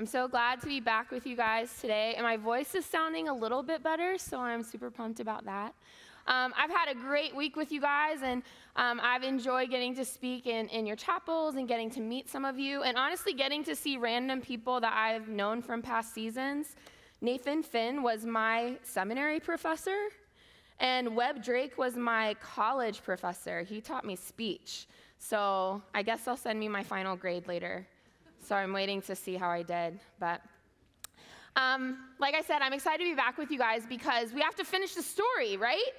I'm so glad to be back with you guys today, and my voice is sounding a little bit better, so I'm super pumped about that. Um, I've had a great week with you guys, and um, I've enjoyed getting to speak in, in your chapels and getting to meet some of you, and honestly, getting to see random people that I've known from past seasons. Nathan Finn was my seminary professor, and Webb Drake was my college professor. He taught me speech. So I guess they'll send me my final grade later. So I'm waiting to see how I did. But um, like I said, I'm excited to be back with you guys because we have to finish the story, right?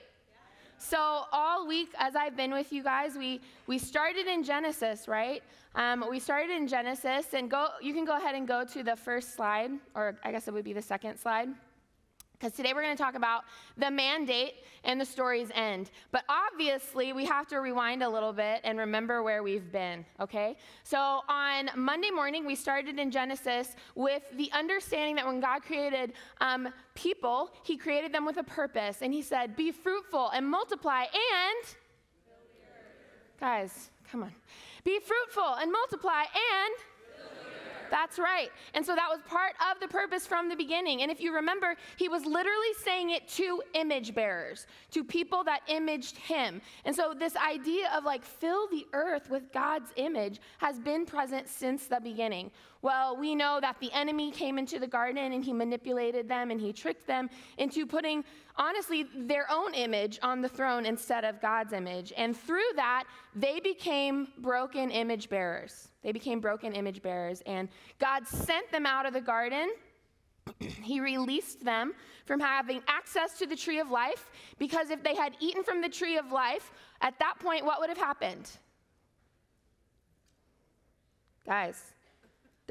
So all week, as I've been with you guys, we we started in Genesis, right? Um, we started in Genesis, and go. You can go ahead and go to the first slide, or I guess it would be the second slide because today we're going to talk about the mandate and the story's end. But obviously, we have to rewind a little bit and remember where we've been, okay? So on Monday morning, we started in Genesis with the understanding that when God created um, people, He created them with a purpose. And He said, Be fruitful and multiply and. Guys, come on. Be fruitful and multiply and that's right. And so that was part of the purpose from the beginning. And if you remember, he was literally saying it to image bearers, to people that imaged him. And so this idea of like fill the earth with God's image has been present since the beginning. Well, we know that the enemy came into the garden and he manipulated them and he tricked them into putting, honestly, their own image on the throne instead of God's image. And through that, they became broken image bearers. They became broken image bearers. And God sent them out of the garden. he released them from having access to the tree of life because if they had eaten from the tree of life, at that point, what would have happened? Guys,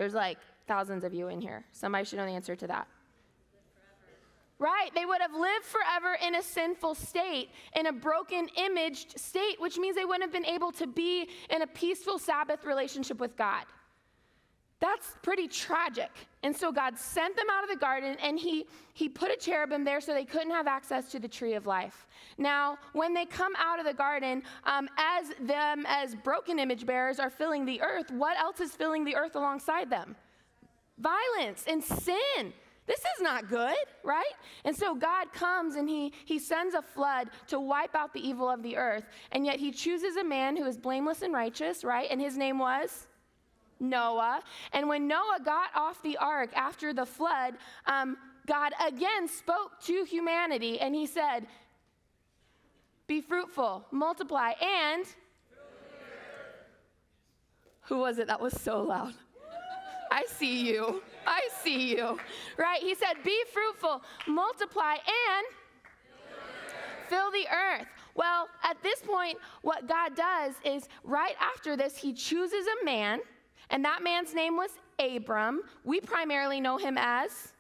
there's like thousands of you in here. Somebody should know the answer to that. Right, they would have lived forever in a sinful state, in a broken imaged state, which means they wouldn't have been able to be in a peaceful Sabbath relationship with God. That's pretty tragic. And so God sent them out of the garden and he, he put a cherubim there so they couldn't have access to the tree of life. Now, when they come out of the garden, um, as them, as broken image bearers, are filling the earth, what else is filling the earth alongside them? Violence and sin. This is not good, right? And so God comes and he, he sends a flood to wipe out the evil of the earth. And yet he chooses a man who is blameless and righteous, right? And his name was? Noah. And when Noah got off the ark after the flood, um, God again spoke to humanity and he said, Be fruitful, multiply, and. Who was it that was so loud? I see you. I see you. Right? He said, Be fruitful, multiply, and fill the earth. Well, at this point, what God does is right after this, he chooses a man, and that man's name was Abram. We primarily know him as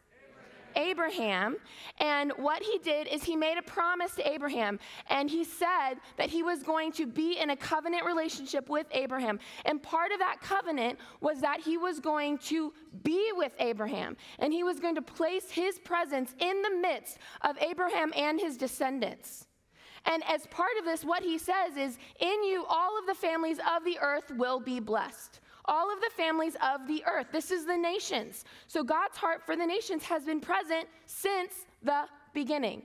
Abraham. And what he did is he made a promise to Abraham. And he said that he was going to be in a covenant relationship with Abraham. And part of that covenant was that he was going to be with Abraham. And he was going to place his presence in the midst of Abraham and his descendants. And as part of this, what he says is, In you, all of the families of the earth will be blessed all of the families of the earth. This is the nations. So God's heart for the nations has been present since the beginning.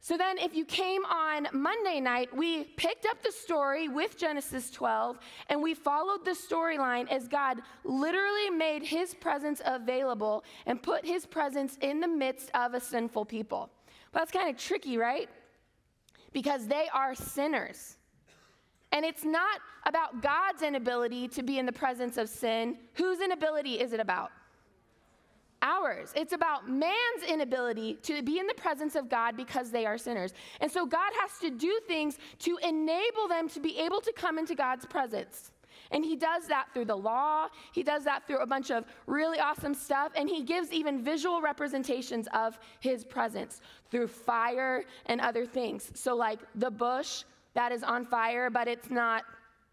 So then, if you came on Monday night, we picked up the story with Genesis 12 and we followed the storyline as God literally made his presence available and put his presence in the midst of a sinful people. But that's kind of tricky, right? Because they are sinners. And it's not about God's inability to be in the presence of sin. Whose inability is it about? Ours. It's about man's inability to be in the presence of God because they are sinners. And so God has to do things to enable them to be able to come into God's presence. And he does that through the law. He does that through a bunch of really awesome stuff. And he gives even visual representations of his presence through fire and other things. So, like the bush that is on fire, but it's not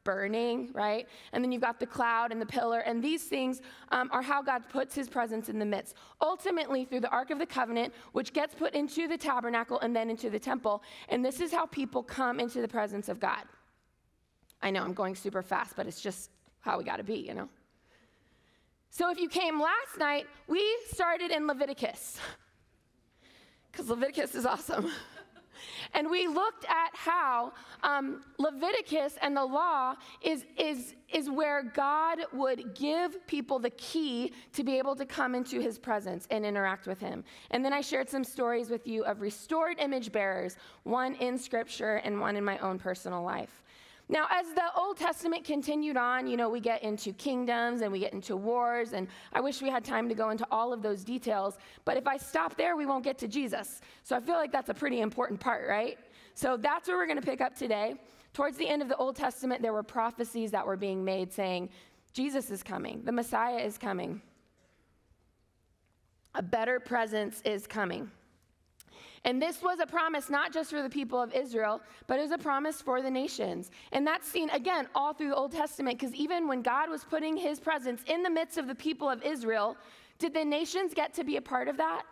burning, right? And then you've got the cloud and the pillar, and these things um, are how God puts his presence in the midst. Ultimately, through the Ark of the Covenant, which gets put into the tabernacle and then into the temple. And this is how people come into the presence of God. I know I'm going super fast, but it's just how we got to be, you know? So if you came last night, we started in Leviticus, because Leviticus is awesome. and we looked at how um, Leviticus and the law is, is, is where God would give people the key to be able to come into his presence and interact with him. And then I shared some stories with you of restored image bearers, one in scripture and one in my own personal life. Now, as the Old Testament continued on, you know, we get into kingdoms and we get into wars, and I wish we had time to go into all of those details. But if I stop there, we won't get to Jesus. So I feel like that's a pretty important part, right? So that's where we're going to pick up today. Towards the end of the Old Testament, there were prophecies that were being made saying, Jesus is coming, the Messiah is coming, a better presence is coming. And this was a promise not just for the people of Israel, but it was a promise for the nations. And that's seen again all through the Old Testament, because even when God was putting his presence in the midst of the people of Israel, did the nations get to be a part of that?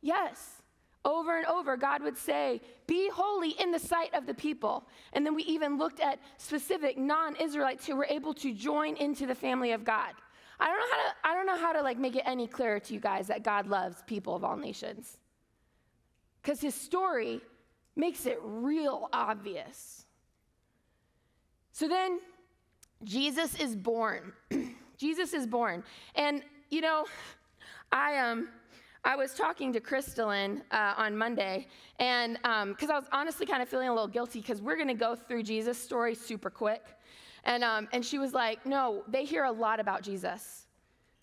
Yes. Over and over, God would say, Be holy in the sight of the people. And then we even looked at specific non Israelites who were able to join into the family of God. I don't know how to, I don't know how to like make it any clearer to you guys that God loves people of all nations because his story makes it real obvious. So then, Jesus is born. Jesus is born. And, you know, I, um, I was talking to Crystalline uh, on Monday, and because um, I was honestly kind of feeling a little guilty because we're going to go through Jesus' story super quick. And, um, and she was like, No, they hear a lot about Jesus.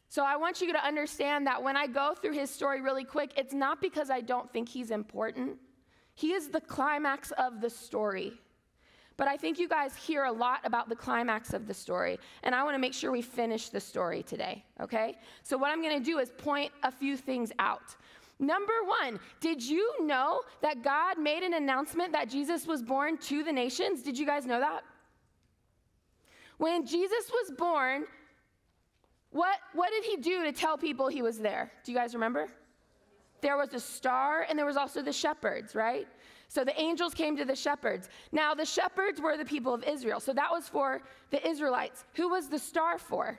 So I want you to understand that when I go through his story really quick, it's not because I don't think he's important. He is the climax of the story. But I think you guys hear a lot about the climax of the story, and I want to make sure we finish the story today, okay? So, what I'm going to do is point a few things out. Number one, did you know that God made an announcement that Jesus was born to the nations? Did you guys know that? When Jesus was born, what, what did he do to tell people he was there? Do you guys remember? There was a star and there was also the shepherds, right? So the angels came to the shepherds. Now, the shepherds were the people of Israel. So that was for the Israelites. Who was the star for?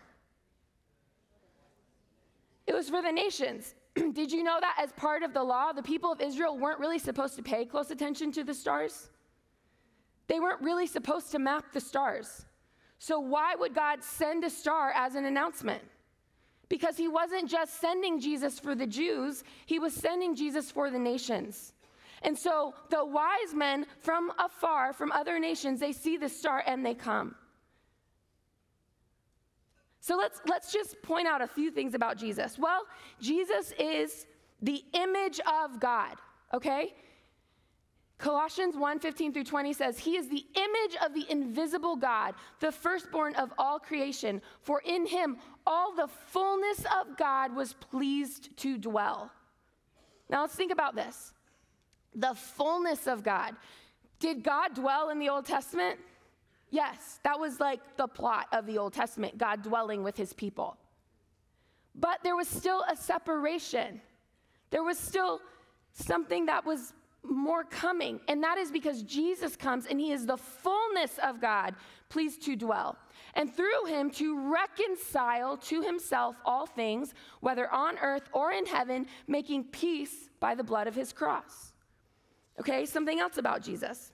It was for the nations. Did you know that as part of the law, the people of Israel weren't really supposed to pay close attention to the stars? They weren't really supposed to map the stars. So, why would God send a star as an announcement? Because he wasn't just sending Jesus for the Jews, he was sending Jesus for the nations. And so the wise men from afar, from other nations, they see the star and they come. So let's, let's just point out a few things about Jesus. Well, Jesus is the image of God, okay? Colossians 1 15 through 20 says, He is the image of the invisible God, the firstborn of all creation. For in him all the fullness of God was pleased to dwell. Now let's think about this the fullness of God. Did God dwell in the Old Testament? Yes, that was like the plot of the Old Testament, God dwelling with his people. But there was still a separation. There was still something that was more coming. And that is because Jesus comes and he is the fullness of God, pleased to dwell. And through him to reconcile to himself all things, whether on earth or in heaven, making peace by the blood of his cross. Okay, something else about Jesus.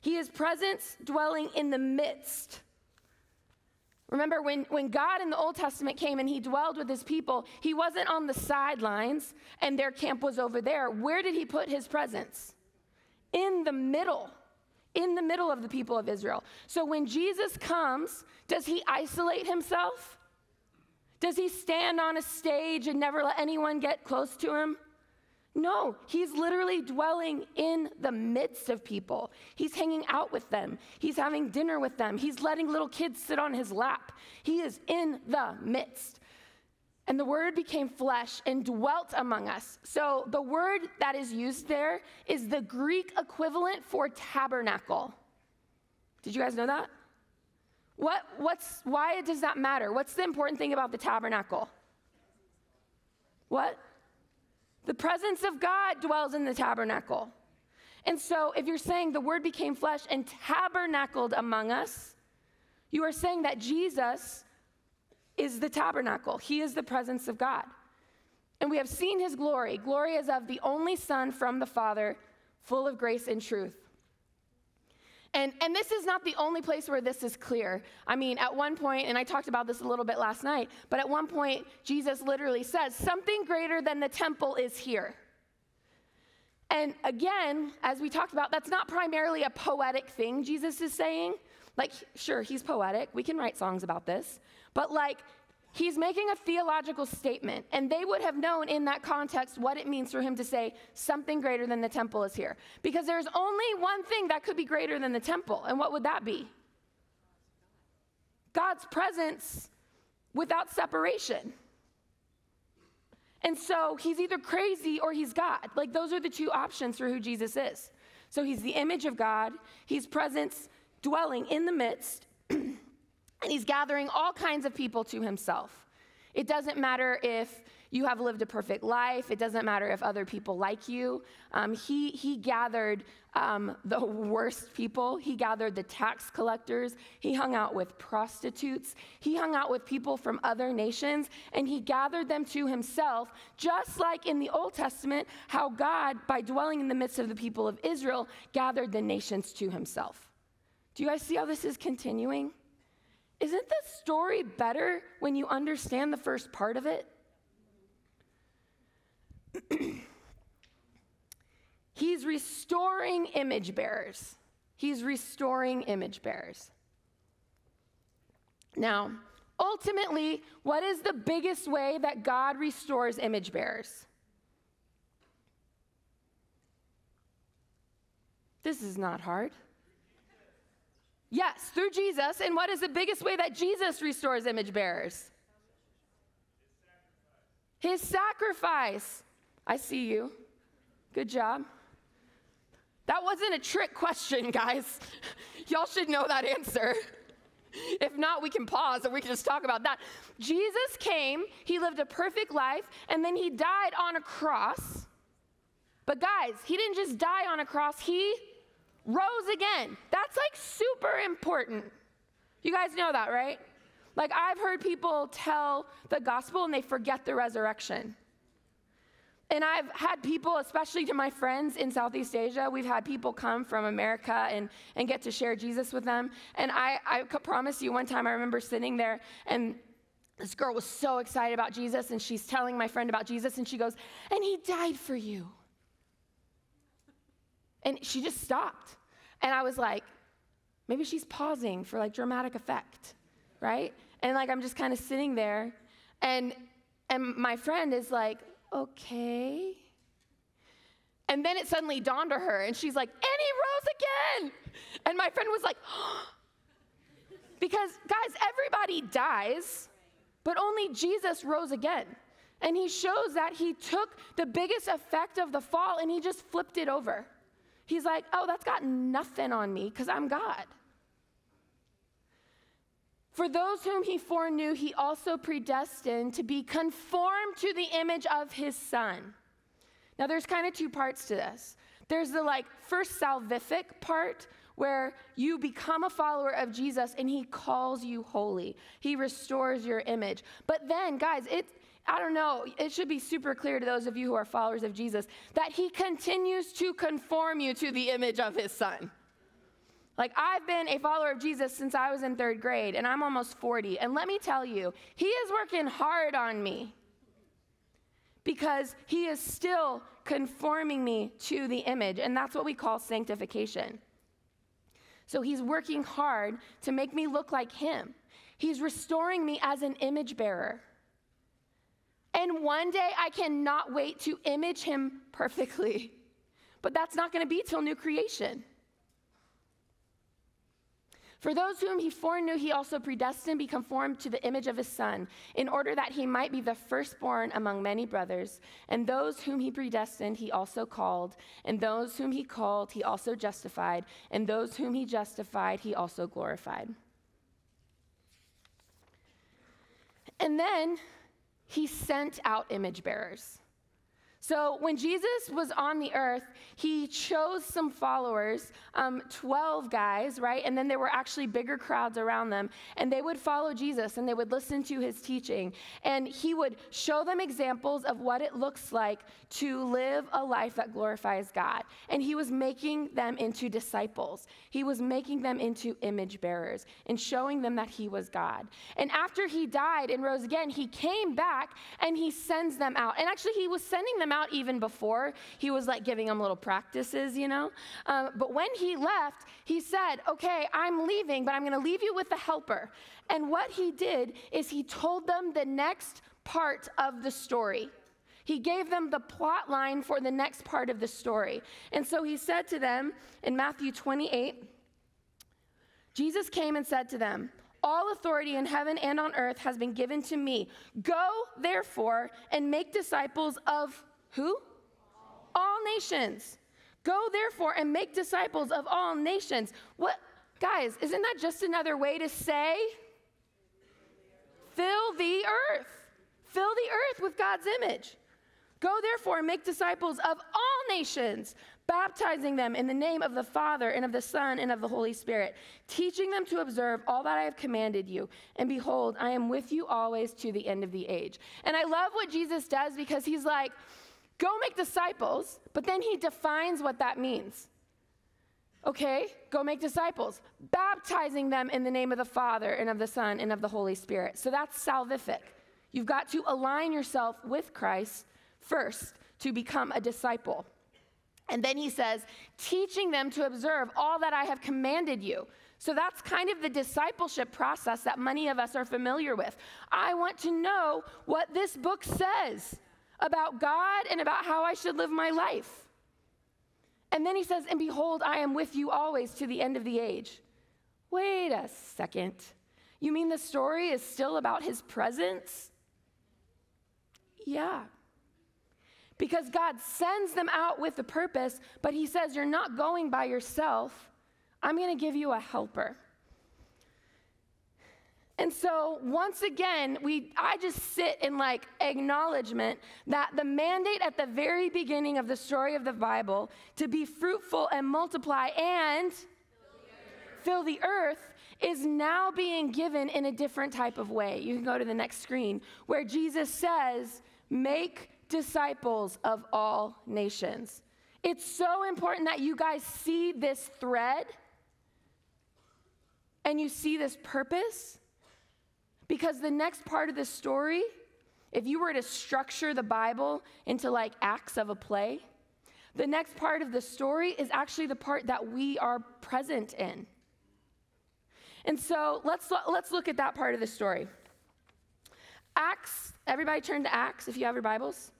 He is presence dwelling in the midst Remember, when, when God in the Old Testament came and he dwelled with his people, he wasn't on the sidelines and their camp was over there. Where did he put his presence? In the middle, in the middle of the people of Israel. So when Jesus comes, does he isolate himself? Does he stand on a stage and never let anyone get close to him? No, he's literally dwelling in the midst of people. He's hanging out with them. He's having dinner with them. He's letting little kids sit on his lap. He is in the midst. And the word became flesh and dwelt among us. So the word that is used there is the Greek equivalent for tabernacle. Did you guys know that? What, what's, why does that matter? What's the important thing about the tabernacle? What? The presence of God dwells in the tabernacle. And so, if you're saying the word became flesh and tabernacled among us, you are saying that Jesus is the tabernacle, he is the presence of God. And we have seen his glory. Glory is of the only Son from the Father, full of grace and truth. And, and this is not the only place where this is clear. I mean, at one point, and I talked about this a little bit last night, but at one point, Jesus literally says, Something greater than the temple is here. And again, as we talked about, that's not primarily a poetic thing Jesus is saying. Like, sure, he's poetic. We can write songs about this. But, like, he's making a theological statement, and they would have known in that context what it means for him to say, something greater than the temple is here. Because there's only one thing that could be greater than the temple, and what would that be? God's presence without separation. And so he's either crazy or he's God. Like those are the two options for who Jesus is. So he's the image of God, he's presence dwelling in the midst, and he's gathering all kinds of people to himself. It doesn't matter if you have lived a perfect life. It doesn't matter if other people like you. Um, he, he gathered um, the worst people. He gathered the tax collectors. He hung out with prostitutes. He hung out with people from other nations, and he gathered them to himself, just like in the Old Testament, how God, by dwelling in the midst of the people of Israel, gathered the nations to himself. Do you guys see how this is continuing? Isn't the story better when you understand the first part of it? He's restoring image bearers. He's restoring image bearers. Now, ultimately, what is the biggest way that God restores image bearers? This is not hard. Yes, through Jesus. And what is the biggest way that Jesus restores image bearers? His sacrifice. I see you. Good job. That wasn't a trick question, guys. Y'all should know that answer. If not, we can pause and we can just talk about that. Jesus came, he lived a perfect life, and then he died on a cross. But guys, he didn't just die on a cross, he rose again. That's like super important. You guys know that, right? Like, I've heard people tell the gospel and they forget the resurrection. And I've had people, especially to my friends in Southeast Asia, we've had people come from America and, and get to share Jesus with them. And I, I promise you, one time I remember sitting there and this girl was so excited about Jesus and she's telling my friend about Jesus and she goes, And he died for you. And she just stopped. And I was like, maybe she's pausing for like dramatic effect, right? And like I'm just kind of sitting there and and my friend is like, okay. And then it suddenly dawned on her, and she's like, and he rose again. And my friend was like, because guys, everybody dies, but only Jesus rose again. And he shows that he took the biggest effect of the fall and he just flipped it over. He's like, oh, that's got nothing on me because I'm God. For those whom he foreknew, he also predestined to be conformed to the image of his son. Now, there's kind of two parts to this. There's the like first salvific part where you become a follower of Jesus and he calls you holy. He restores your image. But then, guys, it I don't know, it should be super clear to those of you who are followers of Jesus that he continues to conform you to the image of his son. Like, I've been a follower of Jesus since I was in third grade, and I'm almost 40. And let me tell you, He is working hard on me because He is still conforming me to the image, and that's what we call sanctification. So He's working hard to make me look like Him. He's restoring me as an image bearer. And one day I cannot wait to image Him perfectly. But that's not going to be till new creation. For those whom he foreknew, he also predestined be conformed to the image of his son, in order that he might be the firstborn among many brothers. And those whom he predestined, he also called. And those whom he called, he also justified. And those whom he justified, he also glorified. And then he sent out image bearers. So, when Jesus was on the earth, he chose some followers, um, 12 guys, right? And then there were actually bigger crowds around them. And they would follow Jesus and they would listen to his teaching. And he would show them examples of what it looks like to live a life that glorifies God. And he was making them into disciples, he was making them into image bearers and showing them that he was God. And after he died and rose again, he came back and he sends them out. And actually, he was sending them out even before. He was like giving them little practices, you know? Um, but when he left, he said, Okay, I'm leaving, but I'm going to leave you with the helper. And what he did is he told them the next part of the story. He gave them the plot line for the next part of the story. And so he said to them in Matthew 28, Jesus came and said to them, all authority in heaven and on earth has been given to me. Go, therefore, and make disciples of who? All nations. Go therefore and make disciples of all nations. What, guys, isn't that just another way to say fill the earth? Fill the earth with God's image. Go therefore and make disciples of all nations, baptizing them in the name of the Father and of the Son and of the Holy Spirit, teaching them to observe all that I have commanded you. And behold, I am with you always to the end of the age. And I love what Jesus does because he's like, Go make disciples, but then he defines what that means. Okay, go make disciples, baptizing them in the name of the Father and of the Son and of the Holy Spirit. So that's salvific. You've got to align yourself with Christ first to become a disciple. And then he says, teaching them to observe all that I have commanded you. So that's kind of the discipleship process that many of us are familiar with. I want to know what this book says about God and about how I should live my life. And then he says, And behold, I am with you always to the end of the age. Wait a second. You mean the story is still about his presence? Yeah. Because God sends them out with a purpose, but he says, You're not going by yourself. I'm going to give you a helper. And so once again, we I just sit in like acknowledgement that the mandate at the very beginning of the story of the Bible to be fruitful and multiply and fill the earth is now being given in a different type of way. You can go to the next screen where Jesus says, "Make disciples of all nations." It's so important that you guys see this thread and you see this purpose because the next part of the story, if you were to structure the Bible into like acts of a play, the next part of the story is actually the part that we are present in. And so let's, let's look at that part of the story. Acts, everybody turn to Acts if you have your Bibles.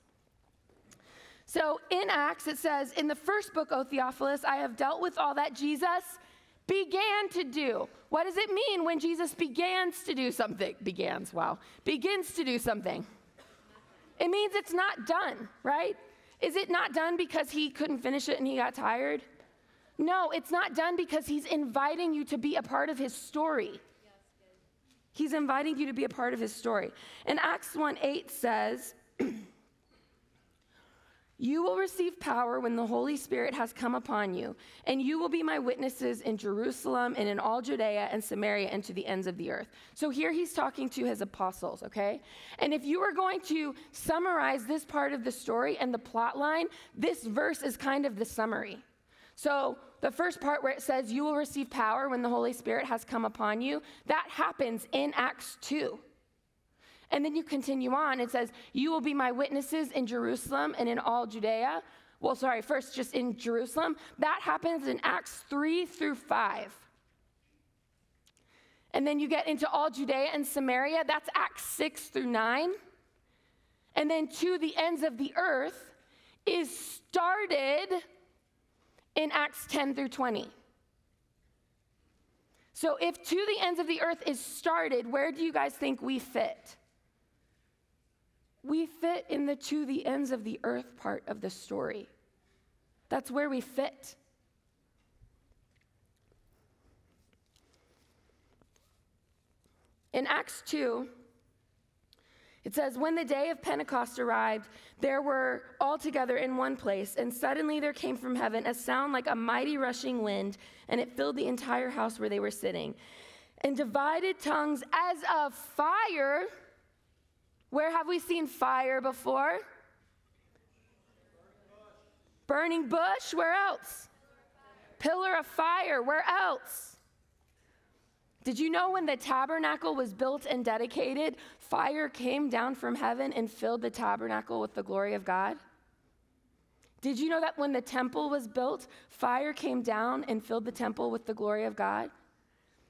So in Acts, it says, In the first book, O Theophilus, I have dealt with all that Jesus began to do. What does it mean when Jesus begins to do something? Begins, wow. Begins to do something. It means it's not done, right? Is it not done because he couldn't finish it and he got tired? No, it's not done because he's inviting you to be a part of his story. He's inviting you to be a part of his story. And Acts 1 8 says, You will receive power when the Holy Spirit has come upon you, and you will be my witnesses in Jerusalem and in all Judea and Samaria and to the ends of the earth. So here he's talking to his apostles, okay? And if you were going to summarize this part of the story and the plot line, this verse is kind of the summary. So the first part where it says, You will receive power when the Holy Spirit has come upon you, that happens in Acts 2. And then you continue on. It says, You will be my witnesses in Jerusalem and in all Judea. Well, sorry, first just in Jerusalem. That happens in Acts 3 through 5. And then you get into all Judea and Samaria. That's Acts 6 through 9. And then to the ends of the earth is started in Acts 10 through 20. So if to the ends of the earth is started, where do you guys think we fit? We fit in the to the ends of the earth part of the story. That's where we fit. In Acts 2, It says, When the day of Pentecost arrived, there were all together in one place, and suddenly there came from heaven a sound like a mighty rushing wind, and it filled the entire house where they were sitting. And divided tongues as of fire. Where have we seen fire before? Burning bush. Where else? Pillar of fire. Where else? Did you know when the tabernacle was built and dedicated, fire came down from heaven and filled the tabernacle with the glory of God? Did you know that when the temple was built, fire came down and filled the temple with the glory of God?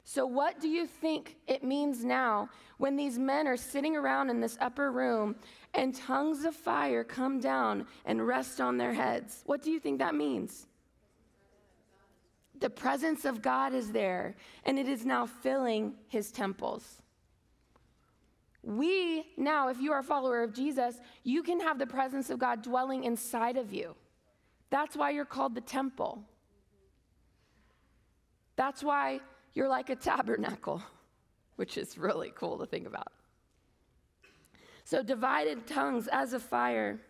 So, what do you think it means now when these men are sitting around in this upper room and tongues of fire come down and rest on their heads? What do you think that means? The presence of God is there, and it is now filling his temples. We now, if you are a follower of Jesus, you can have the presence of God dwelling inside of you. That's why you're called the temple. That's why you're like a tabernacle, which is really cool to think about. So, divided tongues as a fire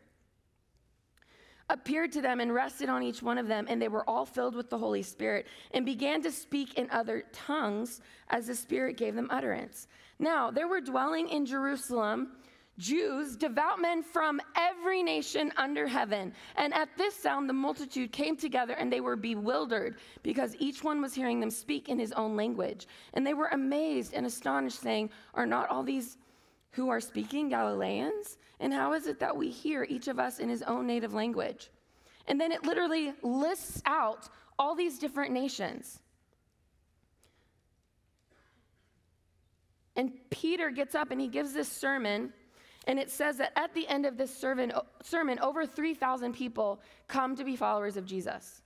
appeared to them and rested on each one of them, and they were all filled with the Holy Spirit and began to speak in other tongues as the Spirit gave them utterance. Now, there were dwelling in Jerusalem Jews, devout men from every nation under heaven. And at this sound, the multitude came together and they were bewildered because each one was hearing them speak in his own language. And they were amazed and astonished, saying, Are not all these who are speaking Galileans? And how is it that we hear each of us in his own native language? And then it literally lists out all these different nations. And Peter gets up and he gives this sermon, and it says that at the end of this sermon, sermon over 3,000 people come to be followers of Jesus.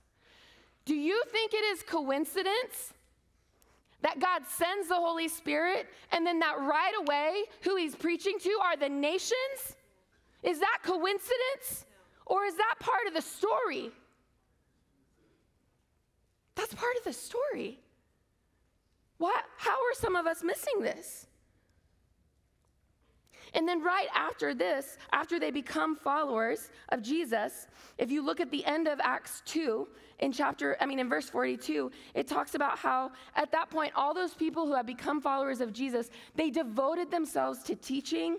Do you think it is coincidence that God sends the Holy Spirit, and then that right away, who he's preaching to are the nations? Is that coincidence? Or is that part of the story? That's part of the story. What, how are some of us missing this? And then, right after this, after they become followers of Jesus, if you look at the end of Acts 2, in chapter, I mean, in verse 42, it talks about how at that point, all those people who have become followers of Jesus, they devoted themselves to teaching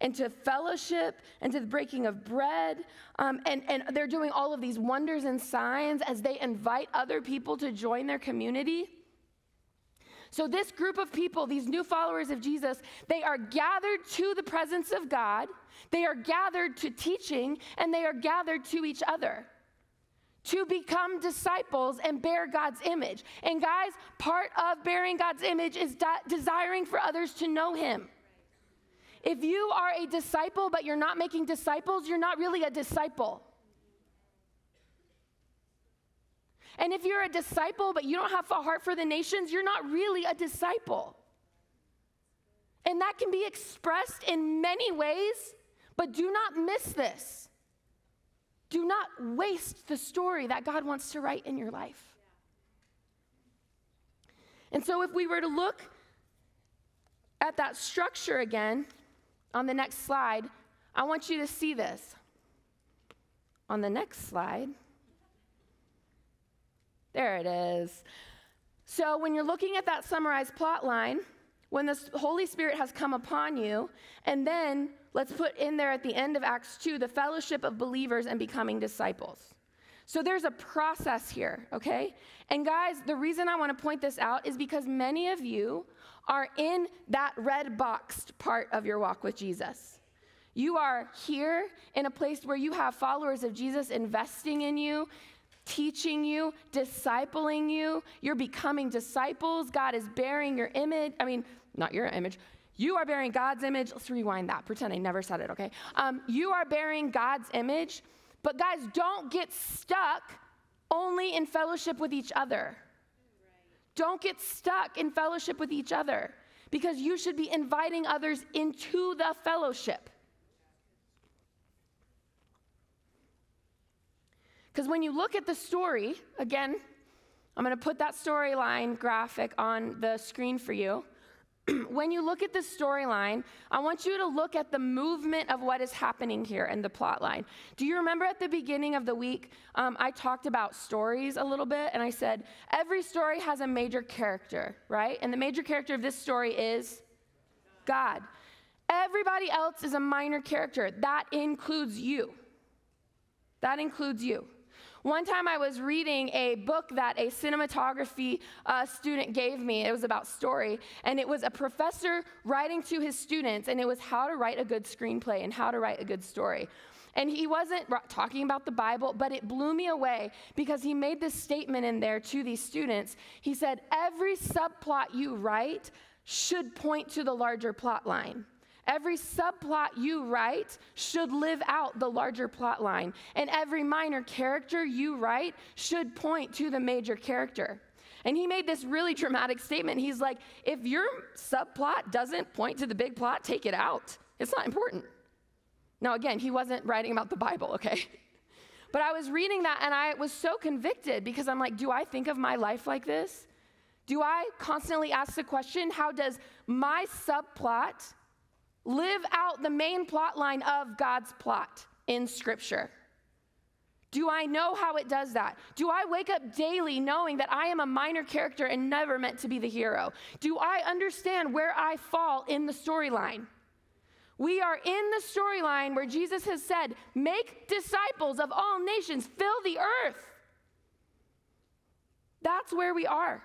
and to fellowship and to the breaking of bread. Um, and, and they're doing all of these wonders and signs as they invite other people to join their community. So, this group of people, these new followers of Jesus, they are gathered to the presence of God, they are gathered to teaching, and they are gathered to each other to become disciples and bear God's image. And, guys, part of bearing God's image is de- desiring for others to know Him. If you are a disciple, but you're not making disciples, you're not really a disciple. And if you're a disciple but you don't have a heart for the nations, you're not really a disciple. And that can be expressed in many ways, but do not miss this. Do not waste the story that God wants to write in your life. And so, if we were to look at that structure again on the next slide, I want you to see this. On the next slide, there it is. So, when you're looking at that summarized plot line, when the Holy Spirit has come upon you, and then let's put in there at the end of Acts 2 the fellowship of believers and becoming disciples. So there's a process here, okay? And guys, the reason I want to point this out is because many of you are in that red boxed part of your walk with Jesus. You are here in a place where you have followers of Jesus investing in you, teaching you, discipling you. You're becoming disciples. God is bearing your image. I mean, not your image. You are bearing God's image. Let's rewind that. Pretend I never said it, okay? Um, you are bearing God's image. But guys, don't get stuck only in fellowship with each other. Don't get stuck in fellowship with each other because you should be inviting others into the fellowship. Because when you look at the story, again, I'm going to put that storyline graphic on the screen for you. when you look at the storyline, I want you to look at the movement of what is happening here in the plot line. Do you remember at the beginning of the week, um, I talked about stories a little bit, and I said every story has a major character, right? And the major character of this story is God. Everybody else is a minor character. That includes you. That includes you. One time I was reading a book that a cinematography uh, student gave me. It was about story, and it was a professor writing to his students, and it was how to write a good screenplay and how to write a good story. And he wasn't talking about the Bible, but it blew me away because he made this statement in there to these students. He said, Every subplot you write should point to the larger plot line. Every subplot you write should live out the larger plot line, and every minor character you write should point to the major character. And he made this really dramatic statement. He's like, if your subplot doesn't point to the big plot, take it out. It's not important. Now, again, he wasn't writing about the Bible, okay? But I was reading that and I was so convicted because I'm like, do I think of my life like this? Do I constantly ask the question, how does my subplot live out the main plot line of God's plot in Scripture? Do I know how it does that? Do I wake up daily knowing that I am a minor character and never meant to be the hero? Do I understand where I fall in the storyline? We are in the storyline where Jesus has said, Make disciples of all nations, fill the earth. That's where we are.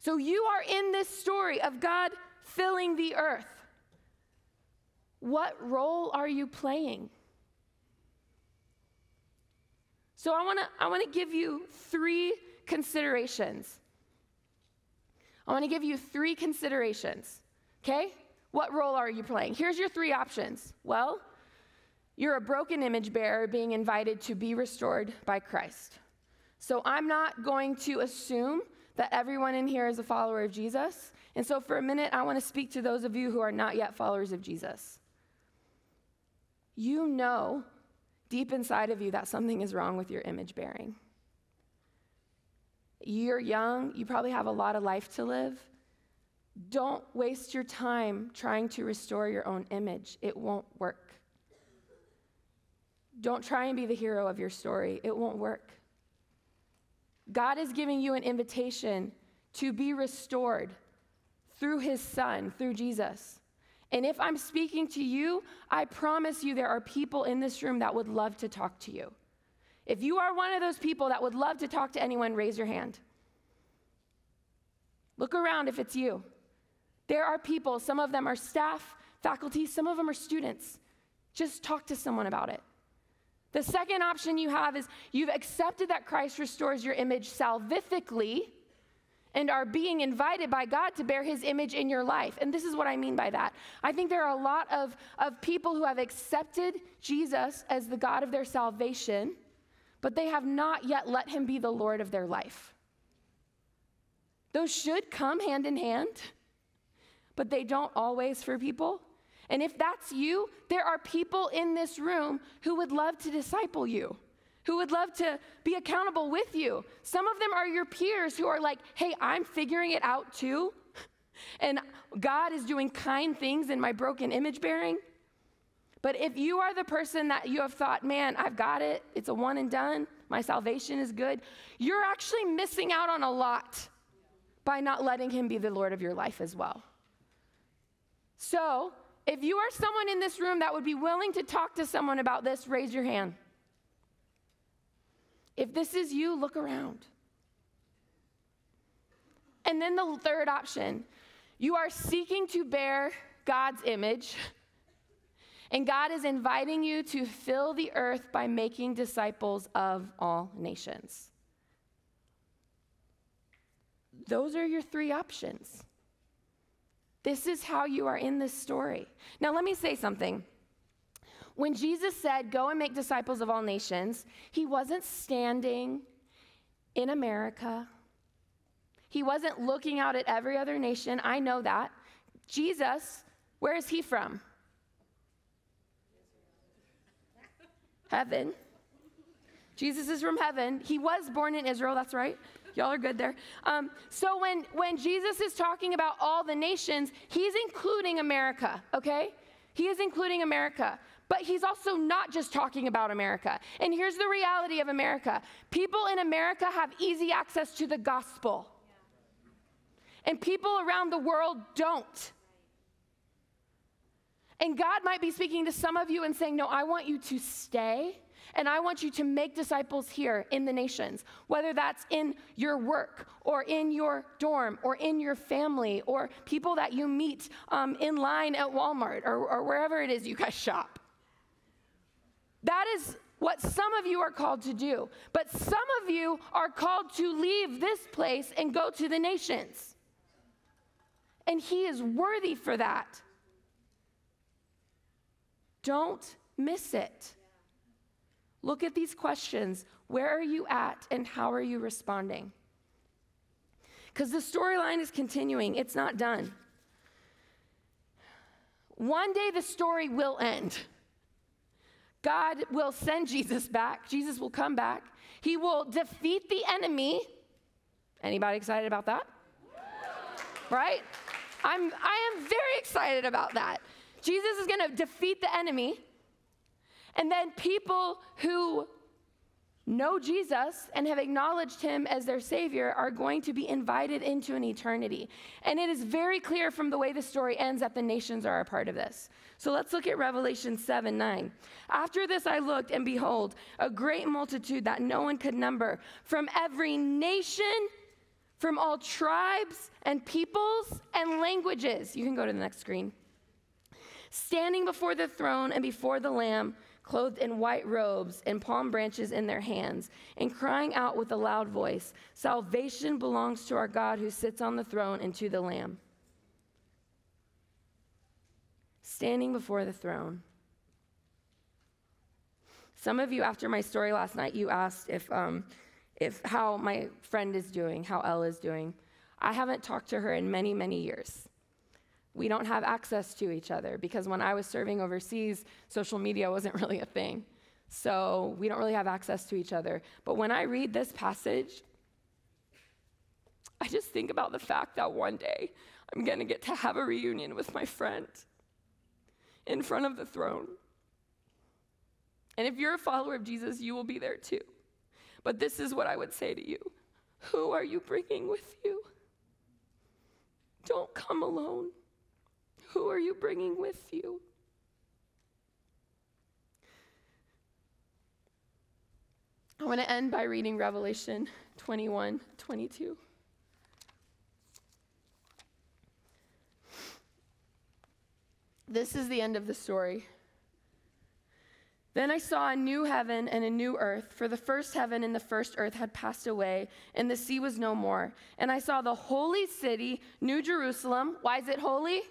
So you are in this story of God filling the earth. What role are you playing? So I want to I want to give you three considerations. I want to give you three considerations. Okay? What role are you playing? Here's your three options. Well, you're a broken image bearer being invited to be restored by Christ. So I'm not going to assume that everyone in here is a follower of Jesus. And so, for a minute, I want to speak to those of you who are not yet followers of Jesus. You know deep inside of you that something is wrong with your image bearing. You're young, you probably have a lot of life to live. Don't waste your time trying to restore your own image, it won't work. Don't try and be the hero of your story, it won't work. God is giving you an invitation to be restored through his son, through Jesus. And if I'm speaking to you, I promise you there are people in this room that would love to talk to you. If you are one of those people that would love to talk to anyone, raise your hand. Look around if it's you. There are people, some of them are staff, faculty, some of them are students. Just talk to someone about it. The second option you have is you've accepted that Christ restores your image salvifically and are being invited by God to bear his image in your life. And this is what I mean by that. I think there are a lot of, of people who have accepted Jesus as the God of their salvation, but they have not yet let him be the Lord of their life. Those should come hand in hand, but they don't always for people. And if that's you, there are people in this room who would love to disciple you, who would love to be accountable with you. Some of them are your peers who are like, hey, I'm figuring it out too. And God is doing kind things in my broken image bearing. But if you are the person that you have thought, man, I've got it, it's a one and done, my salvation is good, you're actually missing out on a lot by not letting Him be the Lord of your life as well. So, if you are someone in this room that would be willing to talk to someone about this, raise your hand. If this is you, look around. And then the third option you are seeking to bear God's image, and God is inviting you to fill the earth by making disciples of all nations. Those are your three options. This is how you are in this story. Now, let me say something. When Jesus said, Go and make disciples of all nations, he wasn't standing in America. He wasn't looking out at every other nation. I know that. Jesus, where is he from? Heaven. Jesus is from heaven. He was born in Israel, that's right. Y'all are good there. Um, so when, when Jesus is talking about all the nations, he's including America, okay? He is including America. But he's also not just talking about America. And here's the reality of America people in America have easy access to the gospel, and people around the world don't. And God might be speaking to some of you and saying, No, I want you to stay. And I want you to make disciples here in the nations, whether that's in your work or in your dorm or in your family or people that you meet um, in line at Walmart or, or wherever it is you guys shop. That is what some of you are called to do. But some of you are called to leave this place and go to the nations. And He is worthy for that. Don't miss it. Look at these questions. Where are you at and how are you responding? Because the storyline is continuing, it's not done. One day the story will end. God will send Jesus back. Jesus will come back. He will defeat the enemy. Anybody excited about that? Right? I'm I am very excited about that. Jesus is going to defeat the enemy. And then people who know Jesus and have acknowledged him as their Savior are going to be invited into an eternity. And it is very clear from the way the story ends that the nations are a part of this. So let's look at Revelation 7 9. After this I looked, and behold, a great multitude that no one could number from every nation. From all tribes and peoples and languages. You can go to the next screen. Standing before the throne and before the Lamb, clothed in white robes and palm branches in their hands, and crying out with a loud voice Salvation belongs to our God who sits on the throne and to the Lamb. Standing before the throne. Some of you, after my story last night, you asked if, um, if how my friend is doing, how Elle is doing. I haven't talked to her in many, many years we don't have access to each other because when I was serving overseas, social media wasn't really a thing. So we don't really have access to each other. But when I read this passage, I just think about the fact that one day I'm going to get to have a reunion with my friend in front of the throne. And if you're a follower of Jesus, you will be there too. But this is what I would say to you Who are you bringing with you? Don't come alone. Who are you bringing with you? I want to end by reading Revelation 21 22. This is the end of the story. Then I saw a new heaven and a new earth, for the first heaven and the first earth had passed away, and the sea was no more. And I saw the holy city, New Jerusalem. Why is it holy?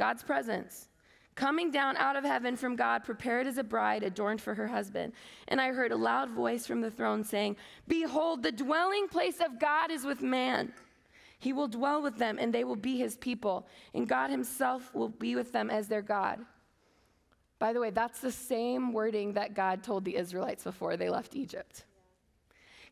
God's presence, coming down out of heaven from God, prepared as a bride adorned for her husband. And I heard a loud voice from the throne saying, Behold, the dwelling place of God is with man. He will dwell with them, and they will be his people, and God himself will be with them as their God. By the way, that's the same wording that God told the Israelites before they left Egypt.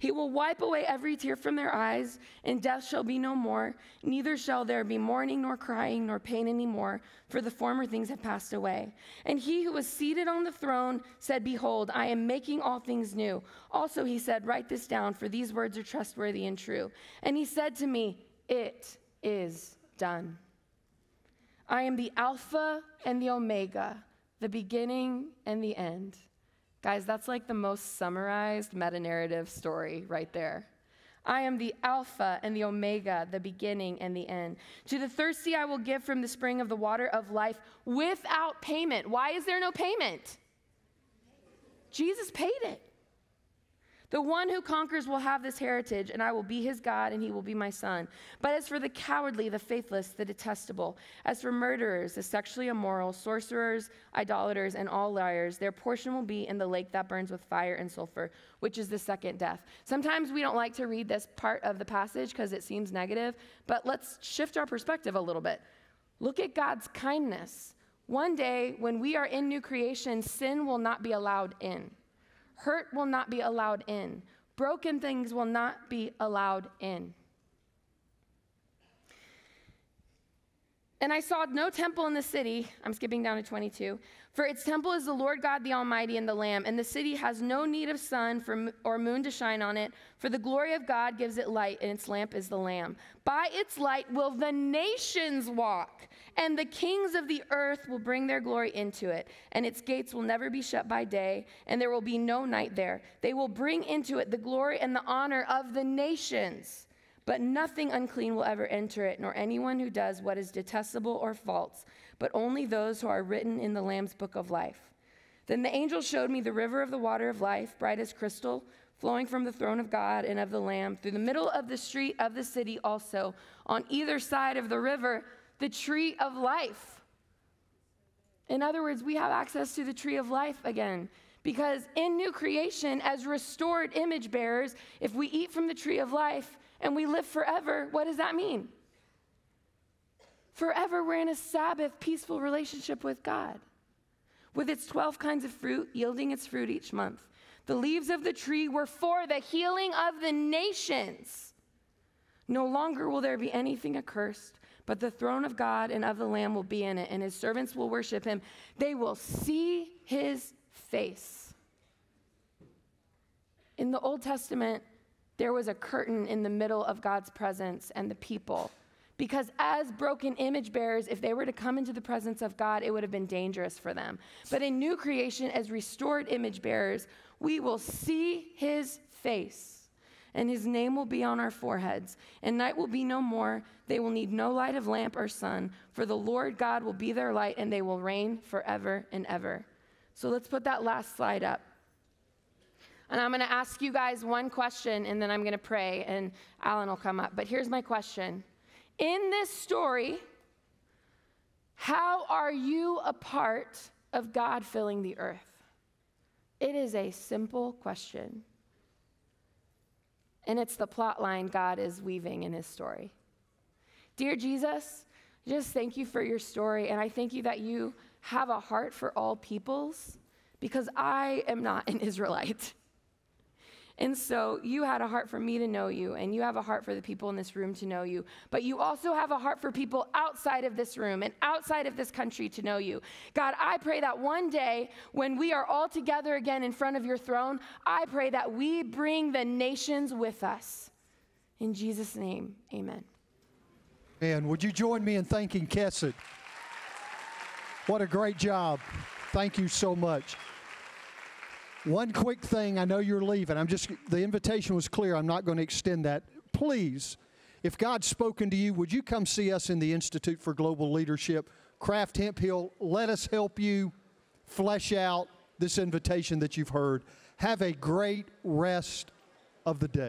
He will wipe away every tear from their eyes, and death shall be no more. Neither shall there be mourning, nor crying, nor pain any more, for the former things have passed away. And he who was seated on the throne said, Behold, I am making all things new. Also he said, Write this down, for these words are trustworthy and true. And he said to me, It is done. I am the Alpha and the Omega, the beginning and the end. Guys, that's like the most summarized meta narrative story right there. I am the Alpha and the Omega, the beginning and the end. To the thirsty, I will give from the spring of the water of life without payment. Why is there no payment? Jesus paid it. The one who conquers will have this heritage, and I will be his God, and he will be my son. But as for the cowardly, the faithless, the detestable, as for murderers, the sexually immoral, sorcerers, idolaters, and all liars, their portion will be in the lake that burns with fire and sulfur, which is the second death. Sometimes we don't like to read this part of the passage because it seems negative, but let's shift our perspective a little bit. Look at God's kindness. One day, when we are in new creation, sin will not be allowed in. Hurt will not be allowed in. Broken things will not be allowed in. And I saw no temple in the city. I'm skipping down to 22. For its temple is the Lord God the Almighty and the Lamb, and the city has no need of sun for, or moon to shine on it, for the glory of God gives it light, and its lamp is the Lamb. By its light will the nations walk, and the kings of the earth will bring their glory into it, and its gates will never be shut by day, and there will be no night there. They will bring into it the glory and the honor of the nations. But nothing unclean will ever enter it, nor anyone who does what is detestable or false, but only those who are written in the Lamb's book of life. Then the angel showed me the river of the water of life, bright as crystal, flowing from the throne of God and of the Lamb, through the middle of the street of the city also, on either side of the river, the tree of life. In other words, we have access to the tree of life again. Because in new creation, as restored image bearers, if we eat from the tree of life, and we live forever, what does that mean? Forever, we're in a Sabbath, peaceful relationship with God, with its 12 kinds of fruit, yielding its fruit each month. The leaves of the tree were for the healing of the nations. No longer will there be anything accursed, but the throne of God and of the Lamb will be in it, and his servants will worship him. They will see his face. In the Old Testament, there was a curtain in the middle of God's presence and the people. Because as broken image bearers, if they were to come into the presence of God, it would have been dangerous for them. But in new creation, as restored image bearers, we will see his face, and his name will be on our foreheads. And night will be no more. They will need no light of lamp or sun, for the Lord God will be their light, and they will reign forever and ever. So let's put that last slide up. And I'm going to ask you guys one question and then I'm going to pray and Alan will come up. But here's my question In this story, how are you a part of God filling the earth? It is a simple question. And it's the plot line God is weaving in his story. Dear Jesus, just thank you for your story. And I thank you that you have a heart for all peoples because I am not an Israelite. And so you had a heart for me to know you, and you have a heart for the people in this room to know you. But you also have a heart for people outside of this room and outside of this country to know you. God, I pray that one day when we are all together again in front of your throne, I pray that we bring the nations with us. In Jesus' name, amen. And would you join me in thanking Chesed? What a great job. Thank you so much. One quick thing, I know you're leaving. I'm just, the invitation was clear. I'm not going to extend that. Please, if God's spoken to you, would you come see us in the Institute for Global Leadership? Craft Hemp Hill? let us help you flesh out this invitation that you've heard. Have a great rest of the day.